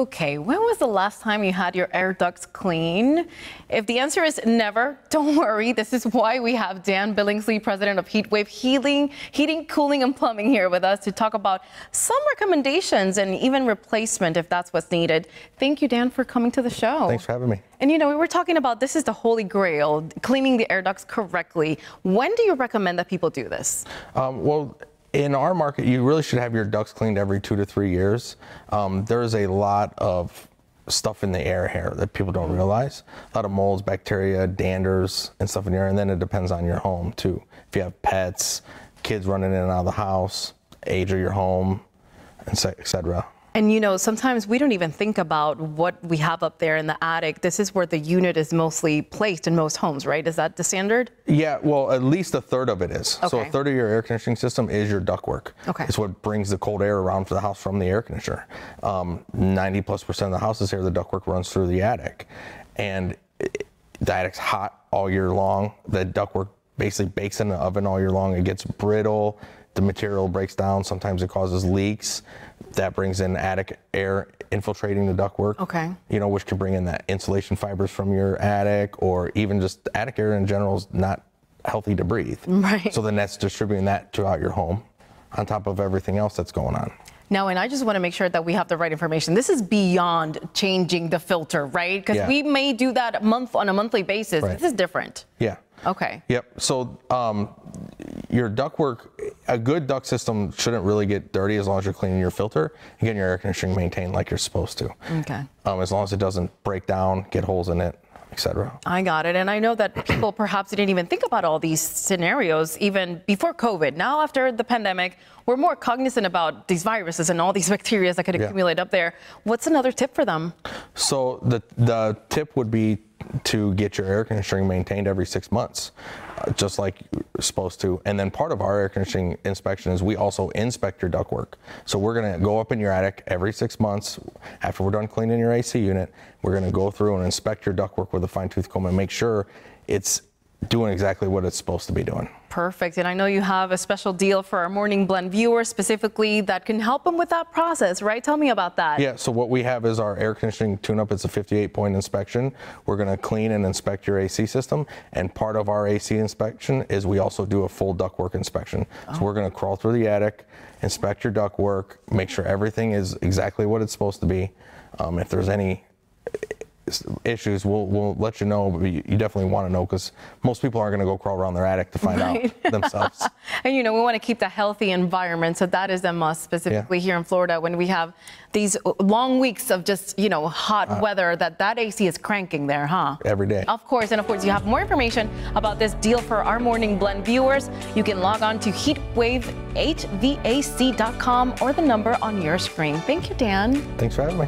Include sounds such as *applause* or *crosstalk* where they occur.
Okay, when was the last time you had your air ducts clean? If the answer is never, *laughs* don't worry. This is why we have Dan Billingsley, president of Heatwave Heating, Heating, Cooling, and Plumbing here with us to talk about some recommendations and even replacement if that's what's needed. Thank you, Dan, for coming to the show. Thanks for having me. And you know, we were talking about this is the holy grail, cleaning the air ducts correctly. When do you recommend that people do this? Um, well, in our market, you really should have your ducts cleaned every two to three years. Um, there's a lot of stuff in the air here that people don't realize. A lot of molds, bacteria, danders, and stuff in the air. And then it depends on your home too. If you have pets, kids running in and out of the house, age of your home, and etc. And you know, sometimes we don't even think about what we have up there in the attic. This is where the unit is mostly placed in most homes, right? Is that the standard? Yeah, well, at least a third of it is. Okay. So a third of your air conditioning system is your ductwork. Okay. It's what brings the cold air around to the house from the air conditioner. Um, 90 plus percent of the houses here, the ductwork runs through the attic. And it, the attic's hot all year long. The ductwork basically bakes in the oven all year long. It gets brittle the material breaks down. Sometimes it causes leaks. That brings in attic air infiltrating the ductwork. Okay. You know, which can bring in that insulation fibers from your attic, or even just attic air in general is not healthy to breathe. *laughs* Right. So then that's distributing that throughout your home, on top of everything else that's going on. Now, and I just want to make sure that we have the right information. This is beyond changing the filter, right? Because Yeah. we may do that month on a monthly basis. Right. This is different. Yeah. Okay. Yep. So um, your ductwork, a good duct system shouldn't really get dirty as long as you're cleaning your filter and getting your air conditioning maintained like you're supposed to. Okay. Um, as long as it doesn't break down, get holes in it, etc. I got it. And I know that people perhaps didn't even think about all these scenarios even before COVID. Now, after the pandemic, we're more cognizant about these viruses and all these *laughs* bacteria that could Yeah. accumulate up there. What's another tip for them? So the the tip would be to get your air conditioning maintained every six months, uh, just like you're supposed to. And then part of our air conditioning inspection is we also inspect your ductwork. So we're gonna go up in your attic every six months after we're done cleaning your AC unit. We're gonna go through and inspect your ductwork with a fine tooth comb and make sure it's doing exactly what it's supposed to be doing. Perfect. And I know you have a special deal for our Morning Blend viewers specifically that can help them with that process, right? Tell me about that. Yeah, so what we have is our air conditioning tune-up. It's a 58-point inspection. We're going to clean and inspect your AC system, and part of our AC inspection is we also do a full ductwork inspection. So we're going to crawl through the attic, inspect your ductwork, make sure everything is exactly what it's supposed to be. Um, if there's any issues, we'll, we'll let you know. But you you definitely want to know because most people aren't going to go crawl around their attic to find Right. out *laughs* themselves. And you know, we want to keep the healthy environment. So that is a must, specifically here in Florida when we have these long weeks of just, you know, hot Uh. weather that that AC is cranking there, huh? Every day. Of course. And of course, you have more information about this deal for our Morning Blend viewers. You can log on to heatwavehvac.com or the number on your screen. Thank you, Dan. Thanks for having me.